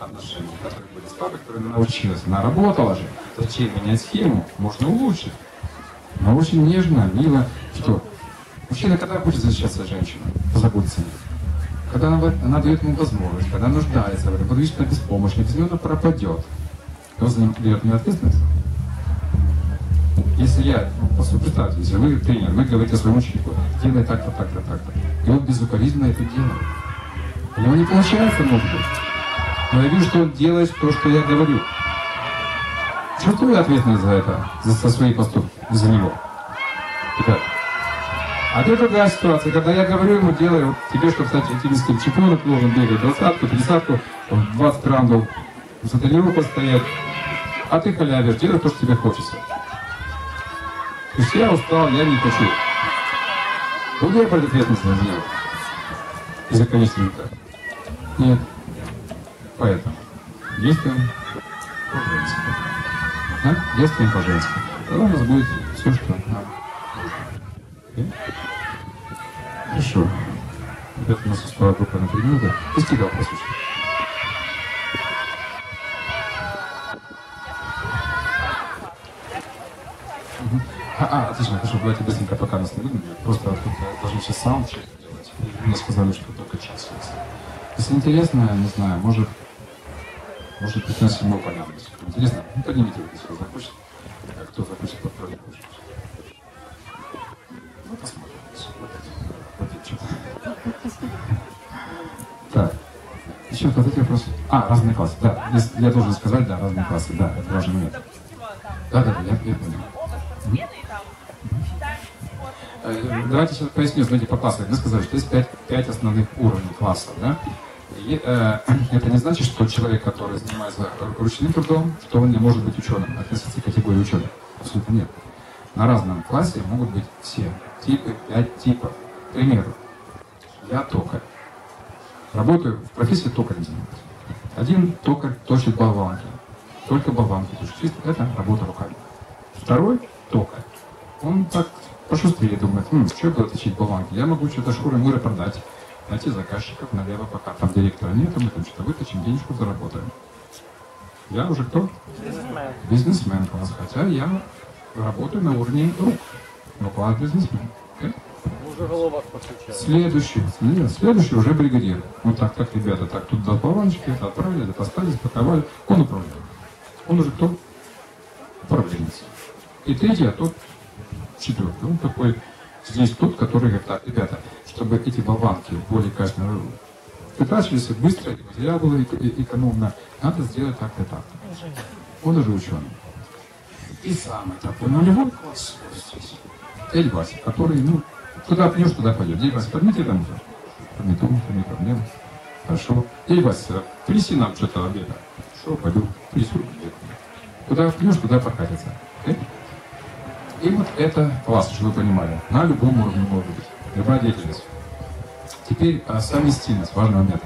отношения, которые были с папой, которая научилась, она работала же. Зачем менять схему? Можно улучшить. Но очень нежно, мило. Что? Мужчина когда будет защищаться женщину? Позаботиться. Когда она, она дает ему возможность, когда нуждается в этом, когда видит, беспомощный, без него она пропадет. И за ним берет мне ответственность. Если я, ну, просто представьте, если вы тренер, вы говорите своему ученику, делай так-то, так-то, так-то. И он безукоризненно это делает. У него не получается, может быть. Но я вижу, что он делает то, что я говорю. Чувствую ответственность за это, за, за свои поступки, за него. Итак. А то другая ситуация, когда я говорю ему, делай, вот тебе, что, кстати, альпинистский чемпионат должен бегать, двадцатку, тридцатку, 20 раундов за тренировку стоять, а ты халявишь, делай то, что тебе хочется. То есть я устал, я не хочу. Буду я брать ответственность за него? Из-за количества Нет. Поэтому действуем по-женски. А? Действуем по-женски. Тогда у нас будет все, что нам нужно. Хорошо. Ребята, у нас осталась группа на 3 минуты. Какие вопросы? А, а, отлично, хорошо, давайте быстренько, пока нас не видно. Просто я должен сейчас саундчек делать. И мне сказали, что только час есть. Если интересно, не знаю, может, может 15 минут понадобится. Интересно? Ну, поднимите руки, если захочет. А кто захочет подправить кушать. Ну, посмотрим. Так. Еще эти вопросы. А, разные классы. Да, я должен сказать, да, разные классы. Да, это важный момент. Да, да, да, я, я понял. Э, Давайте сейчас поясню, знаете, по классам. Мы сказали, что есть пять, пять основных уровней классов, да? И, э, это не значит, что человек, который занимается ручным трудом, что он не может быть ученым, относиться к категории ученых. Абсолютно нет. На разном классе могут быть все типы, пять типов. К примеру, я токарь. Работаю в профессии занимаюсь. Один токарь точит болванки. Только болванки точит. Это работа руками. Второй токарь. Он так пошустрее думает, «М, что буду точить болванки? Я могу что-то шкуры-муры продать, найти заказчиков налево, пока там директора нет, а мы там что-то выточим, денежку заработаем. Я уже кто? Бизнесмен. Бизнесмен класс, хотя я работаю на уровне рук. Но класс бизнесмен. Окей? Уже голова подключается. Следующий, нет, следующий уже бригадир. Вот так, так, ребята, так, тут дал болванчики, это отправили, это поставили, спаковали. Он управляет. Он уже кто? Управленец. И третий, а тот четвертый. Он такой, здесь тот, который говорит, так, ребята, чтобы эти болванки более качественно вытачивались быстро, и материал э- экономно, надо сделать так-то так. Он уже ученый. И самый такой нулевой класс здесь. Эль Вася, который, ну, куда пнешь, туда пойдет. Дядя Вася, подмети там уже. Подмету, не проблема. Хорошо. Дядя Вася, принеси нам что-то обеда. Что, пойду, принесу обед. Куда пнешь, туда прокатится. Окей? И вот это класс, чтобы вы понимали. На любом уровне может быть. Любая деятельность. Теперь а, совместимость, важный момент.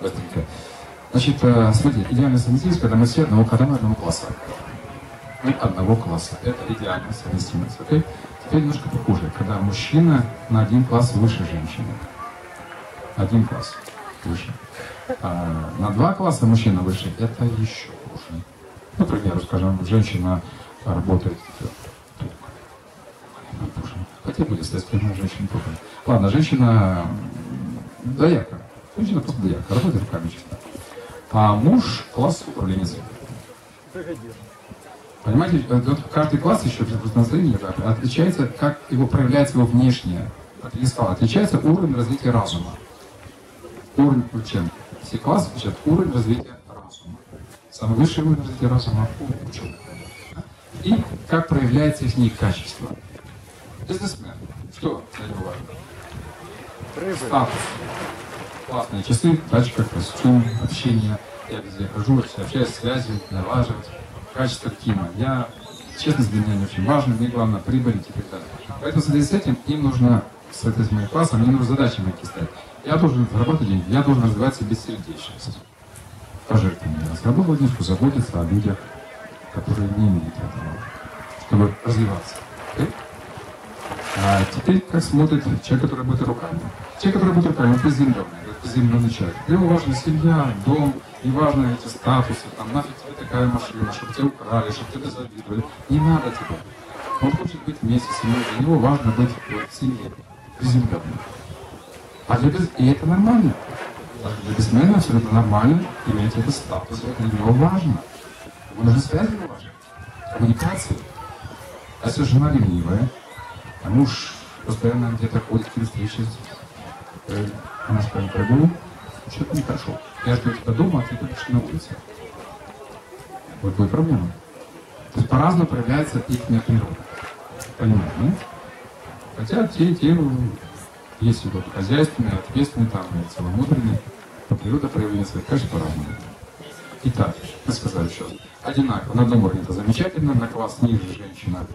Быстренько. Значит, а, смотрите, идеальная совместимость, когда мы все одного, мы одного класса. Мы одного класса. Это идеальная совместимость. Окей? Теперь немножко похуже. Когда мужчина на один класс выше женщины. Один класс выше. А на два класса мужчина выше, это еще хуже. Например, скажем, женщина работает э, токарем. Ну, боже мой. Хотя были следствия на женщин токарем. Ладно, женщина доярка. Женщина просто доярка, работает руками чисто. А муж класс управленец. Бригадир. Понимаете, каждый класс еще настроение да, отличается, как его проявляется его внешнее. Отличается уровень развития разума. Уровень чем? Все классы отличают уровень развития разума. Самый высший уровень развития разума у ученых. И как проявляется их качество. Бизнесмен. Что важно? Прибыль. Статус. Классные часы, тачка, костюм, общение. Я везде хожу, все общаюсь, связи, налаживать. Качество Кима. Я, честность для меня не очень важна, мне главное прибыль и так далее. Поэтому в связи с этим им нужно, с этой с моим классом, мне нужно задачи мои ставить. Я должен зарабатывать деньги, я должен развиваться бессердечность. Пожертвование. Разработал денежку, заботиться о людях, которые не имеют этого, чтобы развиваться. Окей? А теперь как смотрит человек, который работает руками. Человек, который работает руками, он приземленный, это приземленный человек. Для него важна семья, дом, Неважно эти статусы, там нафиг тебе такая машина, чтобы тебя украли, чтобы тебе завидовали. Не надо тебе. Он хочет быть вместе с семьей, для него важно быть в семье, приземленным. А для без... И это нормально. А для бизнесмена абсолютно нормально иметь этот статус, это для него важно. Ему нужны связи уважать, коммуникацию. А если жена ленивая, а муж постоянно где-то ходит э, она скажет, дорогой, что-то нехорошо. Я жду тебя дома, а ты будешь на улице. Вот будет проблема. То есть по-разному проявляется их природа. Понимаете, нет? Хотя те, те ну, есть вот хозяйственные, ответственные, там, целомудренные, но природа своих, конечно, по-разному. Итак, мы сказали сейчас, одинаково, на одном уровне это замечательно, на класс ниже женщина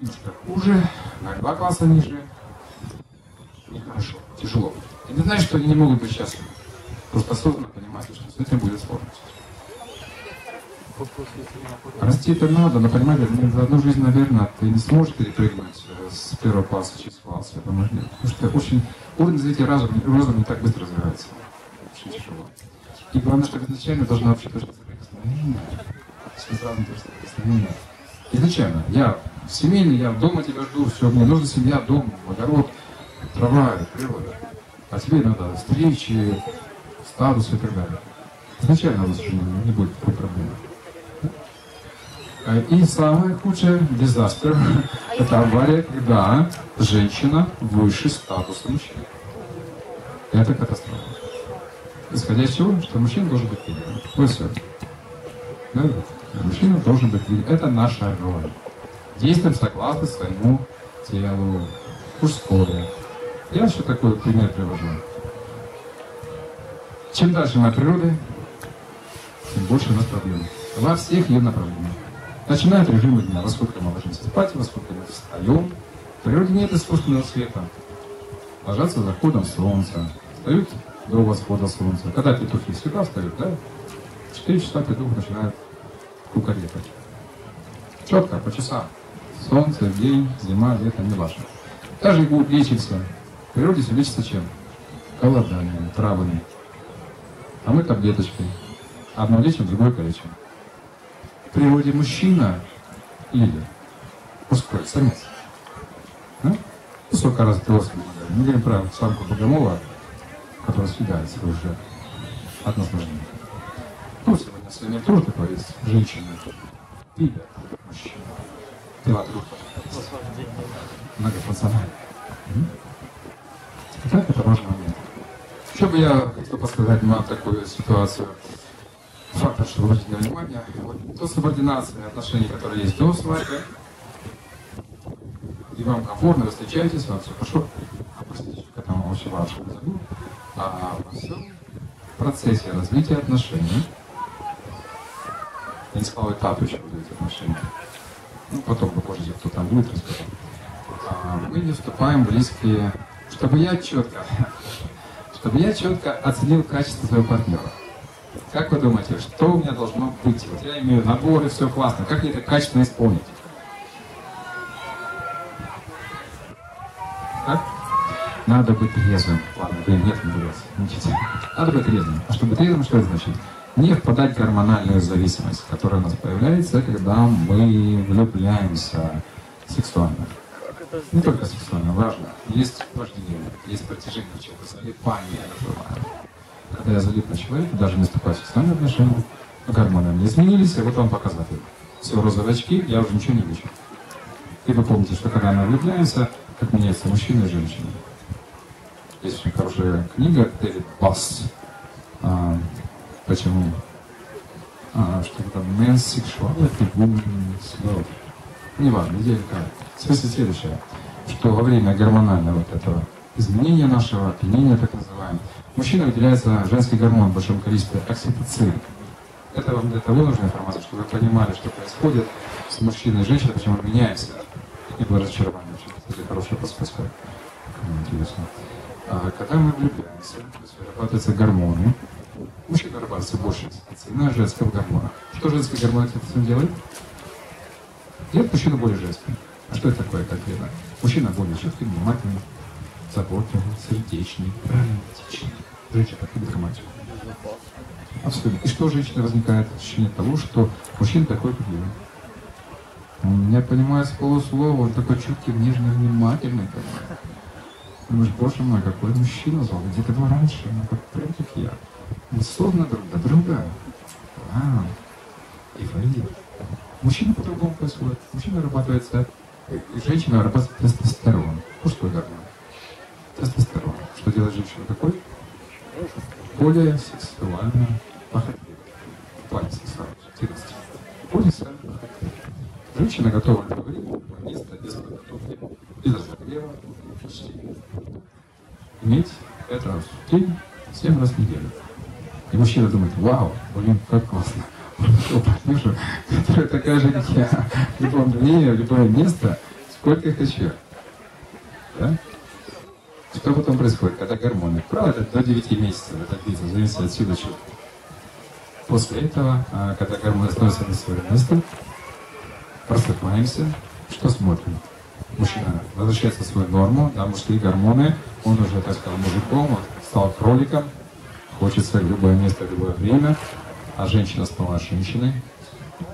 немножко хуже, на два класса ниже нехорошо, тяжело. Не знаешь, что они не могут быть счастливы. Просто осознанно понимаете, что с этим будет сложность. Расти это надо, но понимаете, за одну жизнь, наверное, ты не сможешь перепрыгнуть э, с первого класса через класс, я думаю, нет. Потому что очень уровень развития разума, разума не так быстро развивается. Очень тяжело. И главное, что изначально должна вообще точка соприкосновения. Сразу точка соприкосновения. Изначально. Я семейный, я дома тебя жду, все, мне нужна семья, дом, огород, трава, природа. А тебе надо встречи, статус и так далее. Изначально у вас уже не будет такой проблемы. И самое худшее дизастер – это авария, когда женщина выше статуса мужчины. Это катастрофа. Исходя из чего? Что мужчина должен быть лидером. Вот все. Да? Мужчина должен быть лидером. Это наша роль. Действуем согласно своему телу. Мужское. Я еще такой пример привожу. Чем дальше мы от природы, тем больше у нас проблем. Во всех ее направлениях. Начиная от режима дня, во сколько мы ложимся спать, во сколько мы встаем. В природе нет искусственного света. Ложатся заходом солнца, встают до восхода солнца. Когда петухи всегда встают, да? В 4 часа петух начинает кукарекать. Четко, по часам. Солнце, день, зима, лето, не важно. Каждый год лечится. В природе все лечится чем? Голоданием, травами. А мы таблеточкой. Одно лечим, другое калечим в природе мужчина лидер, мужской, самец. Да? Высокоразвитый особь. Мы говорим про самку богомола, которая съедается уже наслаждения. Ну, сегодня сегодня тоже такое есть. Женщина лидер, мужчина. Дела группа. Многофункциональная. Итак, это важный момент. Что бы я хотел подсказать на такую ситуацию? фактор, что обратите внимание, вот, то субординация отношений, которые есть до свадьбы, и вам комфортно, вы встречаетесь, вам все хорошо, а простите, к этому очень важно забыл, а во всем процессе развития отношений, я не сказал этапы еще будут эти отношения, ну, потом вы позже, кто там будет, расскажу. А, мы не вступаем близкие, чтобы я четко, чтобы я четко оценил качество своего партнера. Как вы думаете, что у меня должно быть? Вот я имею наборы, все классно. Как мне это качественно исполнить? Как? Надо быть трезвым. Ладно, блин, нет, не Надо быть трезвым. А чтобы трезвым, что это значит? Не впадать в гормональную зависимость, которая у нас появляется, когда мы влюбляемся сексуально. Не только сексуально, важно. Есть вожделение, есть протяжение чего-то, залипание, называем когда я залип на человека, даже не вступая в сексуальные отношения, гормоны не изменились, и вот вам показатель. Все, розовые очки, я уже ничего не вижу. И вы помните, что когда мы влюбляемся, как меняется мужчина и женщина. Есть очень хорошая книга Дэвид Басс. Почему? А, что там Men's Sexuality, Women's Love. Неважно, идея какая. Смысл следующая, что во время гормонального вот этого изменения нашего опьянения, так называемого, мужчина выделяется женский гормон в большом количестве окситоцин. Это вам для того нужна информация, чтобы вы понимали, что происходит с мужчиной и женщиной, почему мы меняемся. И было разочарование. Это хорошая подсказка. Интересно. А когда мы влюбляемся, то есть вырабатываются гормоны, мужчина вырабатывается больше окситоцина, женского гормона. Что женский гормон окситоцин делает? Делает мужчину более женским. А что это такое конкретно? Мужчина более чуткий, внимательный, заботливый, сердечный, романтичный. Женщина любит романтику. Абсолютно. И что у женщины возникает ощущение того, что мужчина такой, как я. Он меня понимает с полуслова, он такой чуткий, нежный, внимательный ко мне. Думаешь, боже мой, какой мужчина звал, где ты был раньше, ну как прям как я. Созданы друг для друга. Вау. Эйфория. Мужчина по-другому происходит. Мужчина вырабатывается, и женщина вырабатывает тестостерон, мужской гормон. Тестостерон. Что делает женщина такой? Более сексуально похотливой. Плане сексуальности, активности. Более сексуально. Женщина готова время, любое место, без подготовки, без разогрева, почти. Иметь это раз в день, семь раз в неделю. Мужчина думает, вау, блин, как классно. Партнерша, которая такая же, как я, в любом любое место, сколько хочу. Да? Что потом происходит, когда гормоны? Правда, до 9 месяцев, это длится, зависит от силы чувств. После этого, а, когда гормоны становятся на свое место, просыпаемся, что смотрим? Мужчина возвращается в свою норму, да, мужские гормоны, он уже, так сказал, мужиком, он стал кроликом, хочется в любое место, в любое время, а женщина стала женщиной,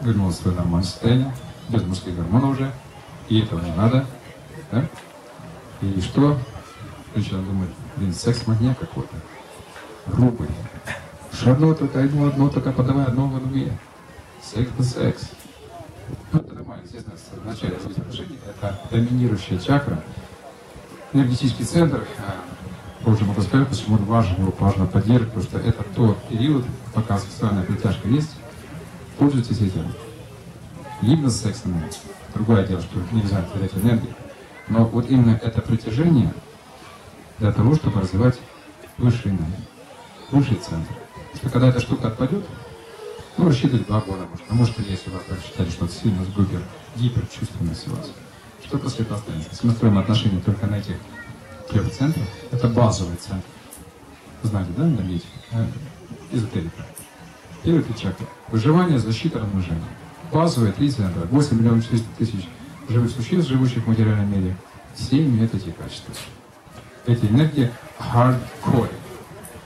вернулась в свое нормальное состояние, без мужских гормонов уже, и этого не надо, да? И что? Женщина думает, блин, секс-магния какой-то, грубый. Одно, только одно, одно, только подавай одно в две. Секс да секс. Ну, это нормально, естественно, в начале отношений это доминирующая чакра, энергетический центр. Позже могу сказать, почему важен, его важно поддерживать, потому что это тот период, пока сексуальная притяжка есть, пользуйтесь этим. Именно сексом. Другое дело, что нельзя терять энергию. Но вот именно это притяжение для того, чтобы развивать высшие энергии, высший центр. Что когда эта штука отпадет, ну, рассчитывать два года, может. А может, если вы так считаете, что сильно сгубер, гиперчувственность у вас. Что после этого останется? Если мы строим отношения только на этих центрах, это базовый центр. Знаете, да, энергетика? Э, Эзотерика. Первый три чакры. Выживание, защита, размножение. Базовые три центра. 8 миллионов 400 тысяч живых существ, живущих в материальном мире. Все имеют эти качества. Эти энергии hardcore.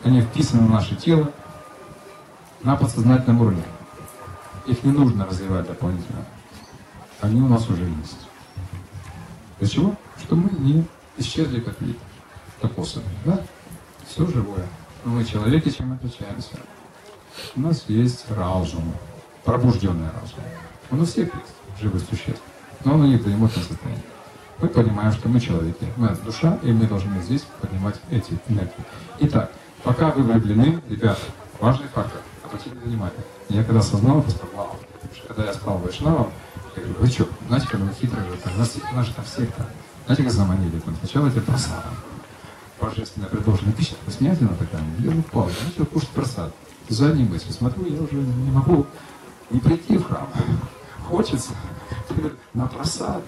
Они вписаны в наше тело, на подсознательном уровне. Их не нужно развивать дополнительно. Они у нас уже есть. Для чего? Чтобы мы не исчезли как вид, как. Да? Все живое. Мы человеки чем отличаемся? У нас есть разум, пробужденный разум. У всех есть, живых существ. Но он у них в дремотном состоянии. Мы понимаем, что мы человеки, мы душа, и мы должны здесь поднимать эти энергии. Итак, пока вы влюблены, ребята, важный фактор обратите внимание. Я когда осознал, просто вау. Что когда я стал вайшнавом, я говорю, вы что, знаете, как вы хитрые там, нас, нас же там всех там. Знаете, как заманили? Там, сначала это просадом. Божественная предложенная пища, вкуснятина такая, я упал, я начал кушать просад. Задней мыслью смотрю, я уже не могу не прийти в храм. Хочется. На просад.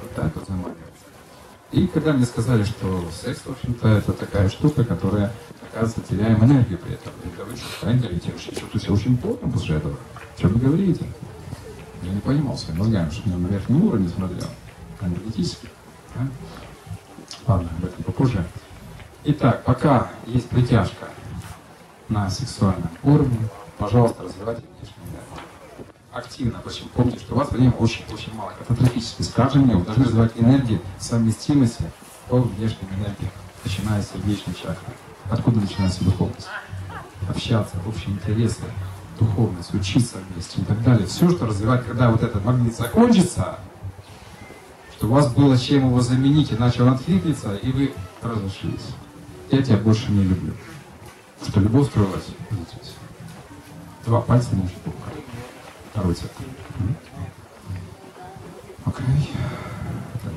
Вот так вот заманивается. И когда мне сказали, что секс, в общем-то, это такая штука, которая, оказывается, теряем энергию при этом. Я говорю, что говорите, я чувствую себя очень плотно после этого. Что вы говорите? Я не понимал своими мозгами, что я на верхнем уровне смотрел, энергетически. Да? Ладно, об этом попозже. Итак, пока есть притяжка на сексуальном уровне, пожалуйста, развивайте внешнюю энергию. Активно, почему? Помните, что у вас время очень-очень мало. Кататрофически. С каждым днем должны развивать энергии совместимости по внешним энергиям, начиная с сердечной чакры. Откуда начинается духовность? Общаться, общие интересы, духовность, учиться вместе и так далее. Все, что развивать, когда вот этот магнит закончится, у вас было чем его заменить, иначе он откликнется, и вы разошлись. Я тебя больше не люблю. Что любовь строилась здесь. Два пальца не жду. Второй цвет. Окей.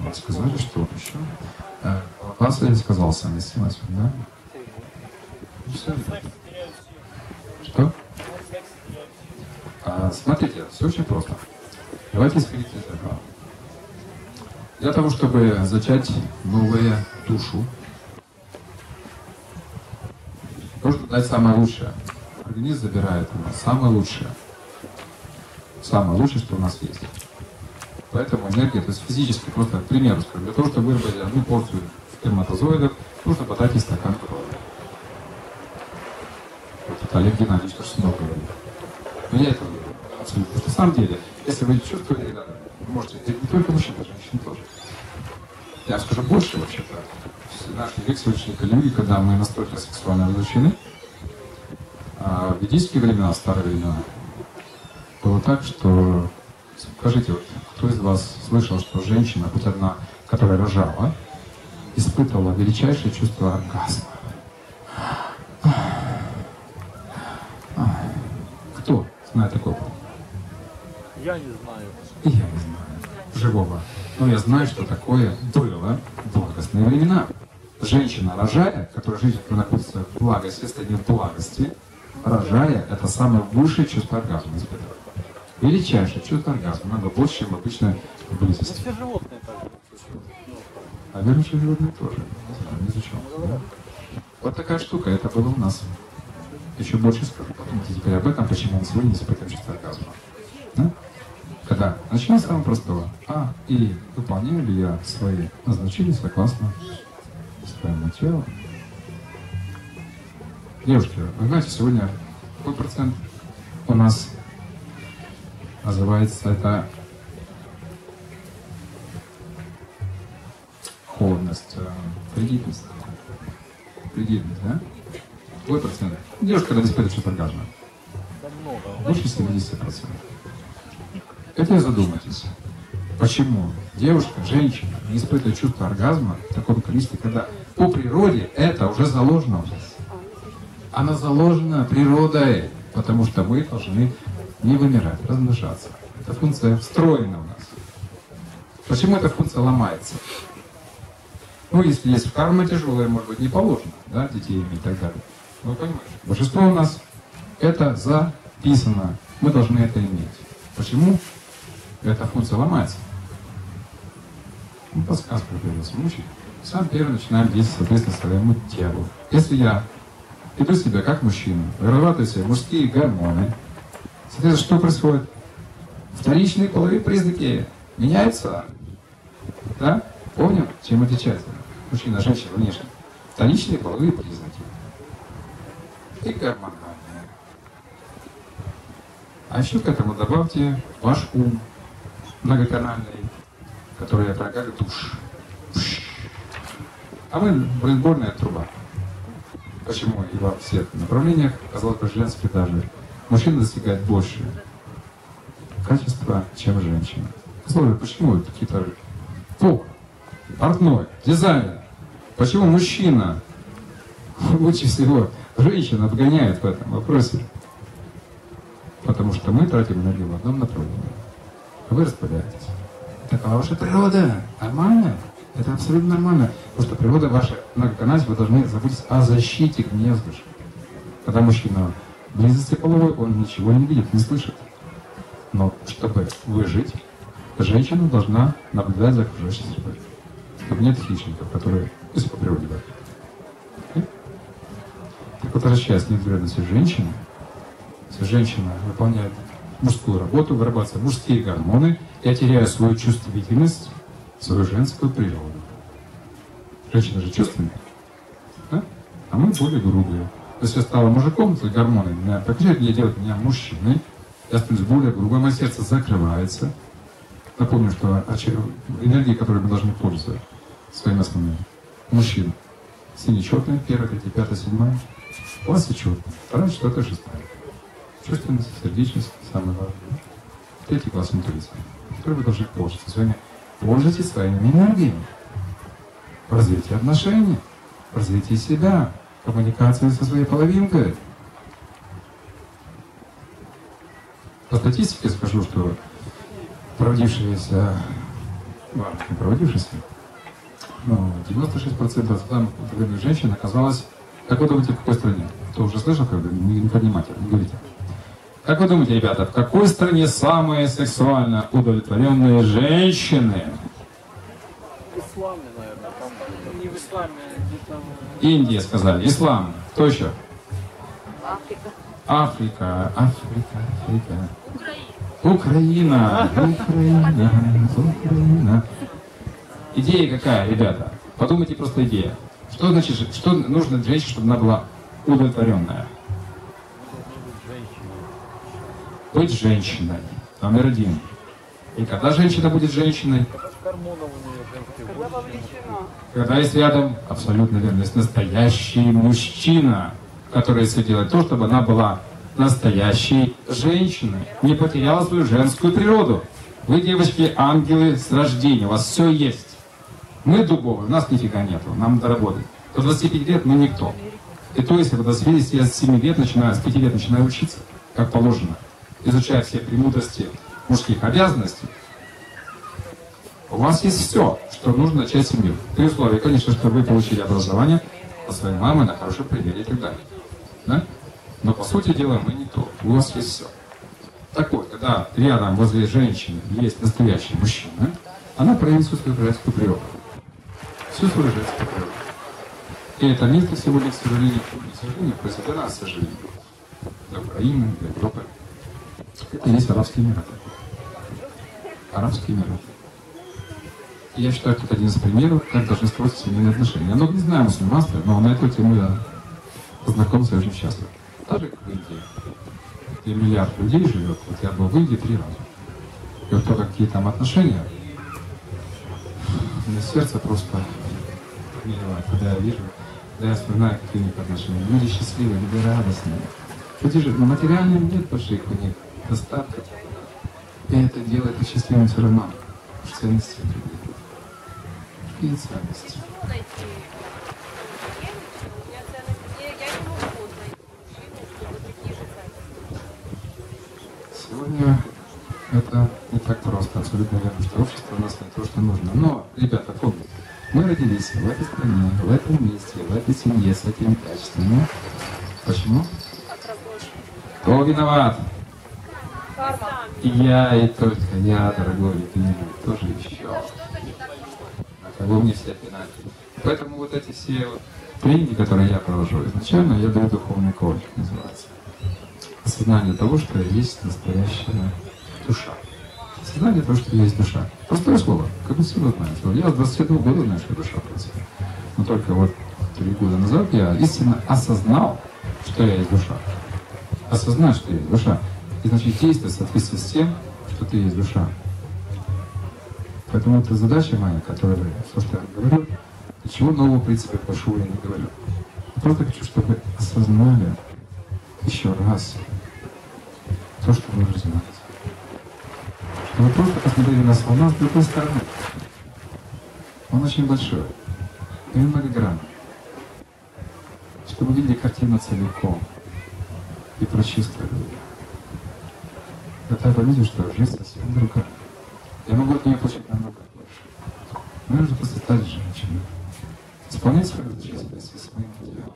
Вот сказали, что еще. Э, Вас я сказал совместимость, да? Все. Что? А, смотрите, все очень просто. Давайте исходить из этого. Для того, чтобы зачать новую душу, нужно дать самое лучшее. Организм забирает у нас самое лучшее. Самое лучшее, что у нас есть. Поэтому энергия, то есть физически, просто к примеру скажу, для того, чтобы выработать одну порцию сперматозоидов, нужно потратить стакан крови. Вот Олег Геннадьевич тоже много говорит. Но я это абсолютно. На самом деле, если вы чувствуете, ребята, вы можете, это не только мужчины, женщины тоже. Я скажу больше вообще-то. Наш век сегодняшней люди, когда мы настолько сексуально разлучены, а в ведические времена, старые времена, было так, что, скажите, вот, кто из вас слышал, что женщина, хоть одна, которая рожала, испытывала величайшее чувство оргазма? Кто знает такого? Я не знаю. И я не знаю. Живого. Но я знаю, что такое было благостные времена. Женщина, рожая, которая жизнь находится в благости, в благости, рожая, это самое высшее чувство оргазма испытывает. Величайшее чувство оргазма, намного больше, чем обычно в близости. все животные так. А верующие животные тоже. Не знаю, не изучал. Вот такая штука, это было у нас. Еще больше скажу. Подумайте теперь об этом, почему мы сегодня испытываем чувство оргазма. Да? Когда? Начнем с самого простого. А, и выполняю ли я свои назначения согласно своему телу? Девушки, вы знаете, сегодня какой процент у нас называется это холодность, э, фригидность. Фригидность, да? Какой процент? Девушка, когда испытывает чувство оргазма. Больше 70%. Это и задумайтесь. Почему девушка, женщина не испытывает чувство оргазма в таком количестве, когда по природе это уже заложено у нас. Она заложена природой, потому что мы должны не вымирать, размножаться. Эта функция встроена у нас. Почему эта функция ломается? Ну, если есть карма тяжелая, может быть, не положено, да, детей иметь и так далее. Ну, понимаешь, большинство у нас это записано. Мы должны это иметь. Почему эта функция ломается? Ну, подсказка придется мучить. Сам первый начинаем действовать соответственно своему телу. Если я веду себя как мужчина, вырабатываю себе мужские гормоны, соответственно, что происходит? Вторичные половые признаки меняются. Да? Помним, чем отличается мужчина, женщина внешне? Вторичные половые признаки. И гормональные. А еще к этому добавьте ваш ум многоканальный, который это как душ. А мы брейнбольная труба. Почему и во всех направлениях, казалось бы, женских даже, мужчина достигает больше качества, чем женщина. Слушай, почему какие-то повар, портной, дизайнер, почему мужчина лучше всего женщина обгоняет в этом вопросе? Потому что мы тратим энергию в одном направлении. Вы распыляетесь. Такова ваша природа. Нормально. Это абсолютно нормально. Потому что природа ваша многоканальность, вы должны заботиться о защите гнезда. Когда мужчина в близости половой, он ничего не видит, не слышит. Но чтобы выжить, женщина должна наблюдать за окружающей средой. Чтобы нет хищников, которые пусть по природе. Окей? Так вот, возвращаясь к неизбежности женщины, если женщина выполняет мужскую работу, вырабатывает мужские гормоны, я теряю свою чувствительность, свою женскую природу. Женщина же чувственная, да? а мы более грубые. То есть я стала мужиком, то гормоны меня покачают, меня делают меня мужчиной, я становлюсь более грубым, мое сердце закрывается. Напомню, что энергии, которые мы должны пользоваться своими основными. Мужчин. Синечетная, первая, третья, пятая, седьмая. У вас и четная. Вторая, четвертая, шестая. Чувственность, сердечность, самое важное. Третий класс интуиции, который вы должны пользоваться своими, пользуйтесь своими энергиями. В развитии отношений, в развитии себя, коммуникации со своей половинкой. По статистике скажу, что проводившиеся, не проводившиеся, но 96% самых удовлетворенных женщин оказалось, как вы думаете, в какой стране? Кто уже слышал, бы, не, не не говорите. Как вы думаете, ребята, в какой стране самые сексуально удовлетворенные женщины? В исламе, наверное, там. Не в исламе, где-то Индия сказали, ислам. Кто еще? Африка. Африка, Африка, Африка. Украина, Украина, Украина. Идея какая, ребята? Подумайте просто идея. Что значит, что нужно женщине, чтобы она была удовлетворенная? Быть женщиной. Номер один. И когда женщина будет женщиной, Когда есть рядом, абсолютно верно, есть настоящий мужчина, который все то, чтобы она была настоящей женщиной, не потеряла свою женскую природу. Вы, девочки, ангелы с рождения, у вас все есть. Мы дубовые, у нас нифига нету, нам надо работать. До 25 лет мы никто. И то, если до 27 лет начинаю, с 5 лет начинаю учиться, как положено, изучая все премудрости мужских обязанностей, у вас есть все, что нужно начать семью. При условии, конечно, что вы получили образование от своей мамы на хорошем примере и так далее. Да? Но по сути дела мы не то. У вас есть все. Так вот, когда рядом возле женщины есть настоящий мужчина, она проявит всю свою женскую природу. Всю свою женскую природу. И это место сегодня, к сожалению, не к сожалению, просто для нас, к сожалению, для Украины, для Европы, есть арабские Эмираты. Арабские Эмираты. Я считаю, это один из примеров, как должны строиться семейные отношения. Я много не знаю мусульманства, но на эту тему я познакомился очень часто. Даже в Индии, где миллиард людей живет, вот я был в Индии три раза. И вот то, какие там отношения, меня сердце просто миловать, когда я вижу, когда я вспоминаю, какие у них отношения. Люди счастливые, люди радостные. Люди же, на материальном нет больших у них достатков. И это делает их счастливым все равно. Ценности же ценности. Сегодня это не так просто. Абсолютно верно, что общество у нас не то, что нужно. Но, ребята, помните, мы родились в этой стране, в этом месте, в этой семье с этими качествами. Почему? Кто виноват? И я, и только я, дорогой, и ты тоже еще. На кого мне все пинать? Поэтому вот эти все вот тренинги, которые я провожу, изначально я даю духовный коуч, называется. Осознание того, что есть настоящая душа. Осознание того, что есть душа. Простое слово, как бы все знают. Вот Я с 22 года знаю, что душа происходит. Но только вот три года назад я истинно осознал, что я есть душа. Осознать, что я есть душа. И значит действовать в соответствии с тем, что ты есть душа. Поэтому это задача моя, которая, все, что я говорю, ничего нового, в принципе, прошу я не говорю. Я просто хочу, чтобы осознали еще раз то, что нужно знать. Что вы просто посмотрели на слона с другой стороны. Он очень большой. И многогранный. Чтобы видели картину целиком и прочувствовали ее. Тогда вы видите, что жизнь совсем другая. Я могу от нее получить намного больше. Мне нужно просто стать женщиной. Исполнять свою и своим делом.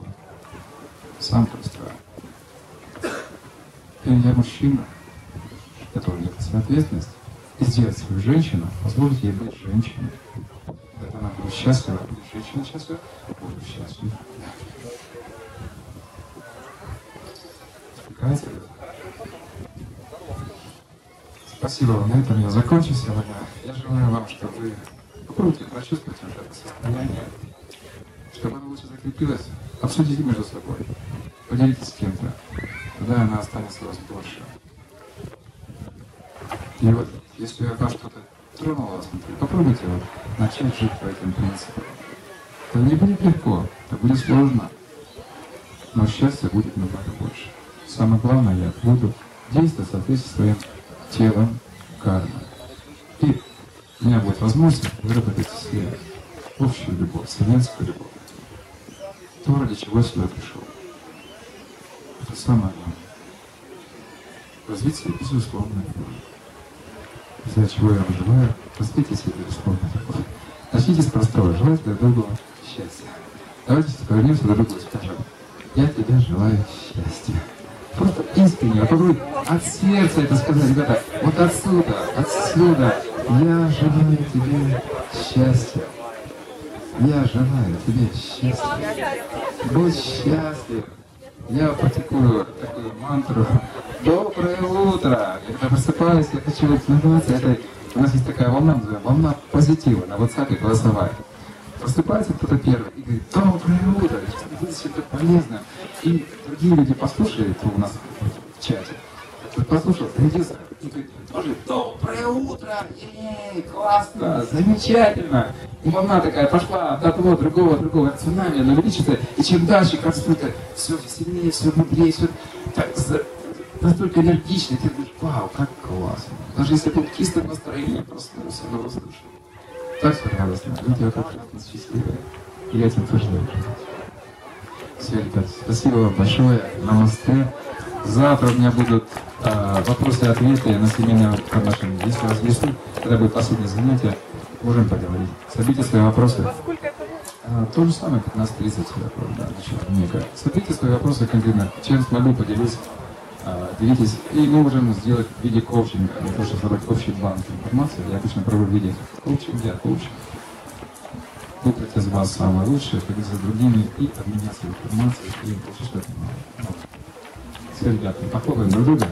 Сам пристроен. И я мужчина, который несет свою ответственность, и сделать свою женщину, позволить ей быть женщиной. Когда она будет счастлива, будет женщина счастлива, буду счастлив. Понимаете? Спасибо вам. На этом я закончу сегодня. Я желаю вам, чтобы вы попробуйте прочувствовать вот это состояние, чтобы оно лучше закрепилось. Обсудите между собой. Поделитесь с кем-то. Тогда она останется у вас больше. И вот, если вас что-то тронуло вас внутри, попробуйте вот начать жить по этим принципам. Это не будет легко, это будет сложно, но счастья будет намного больше. Самое главное, я буду действовать в соответствии с своим телом, кармой. И у меня будет возможность выработать себе общую любовь, вселенскую любовь. То, ради чего я сюда пришел. Это самое главное. Развитие безусловной любви. Из-за чего я вам желаю, развейте себе безусловную любовь. Начните с простого, желать друг другу счастья. Давайте повернемся друг к другу и скажем, я тебе желаю счастья. Просто искренне, попробуй от сердца это сказать, ребята, вот отсюда, отсюда, я желаю тебе счастья. Я желаю тебе счастья. Будь счастлив. Я практикую такую мантру. Доброе утро! Когда просыпаюсь, я хочу улыбаться. Это, у нас есть такая волна, называем, волна позитива на WhatsApp голосовая. Просыпается кто-то первый и говорит, доброе утро, сейчас будет что-то. И другие люди послушают у нас в чате. Послушал, зарядился, и говорит, тоже доброе утро, ей, классно, замечательно. И волна такая пошла от одного, другого, другого, цунами, она увеличится, и чем дальше, как все сильнее, все бодрее, все так, настолько энергично, ты думаешь, вау, как классно. Даже если был кислое настроение, проснулся, но услышал. Так все радостно, люди вокруг нас счастливые. И я этим тоже доволен. Все, ребят, спасибо вам большое. Намасте. Завтра у меня будут а, вопросы и ответы на семейном нашем. Если у вас есть, когда будет последнее занятие, можем поговорить. Соберите свои вопросы. Это? А, то же самое, 15-30 вопрос, да, значит, некое. Соберите свои вопросы конкретно. Чем смогу, поделюсь. А, делитесь. И мы можем сделать в виде коучинга. Не то, что собрать общий банк информации. Я обычно провожу в виде коучинга, коучинг. Выбрать из вас самое лучшее, поделиться с другими и обменяться информацией и получить что-то новое. Все, ребята, похлопаем друг друга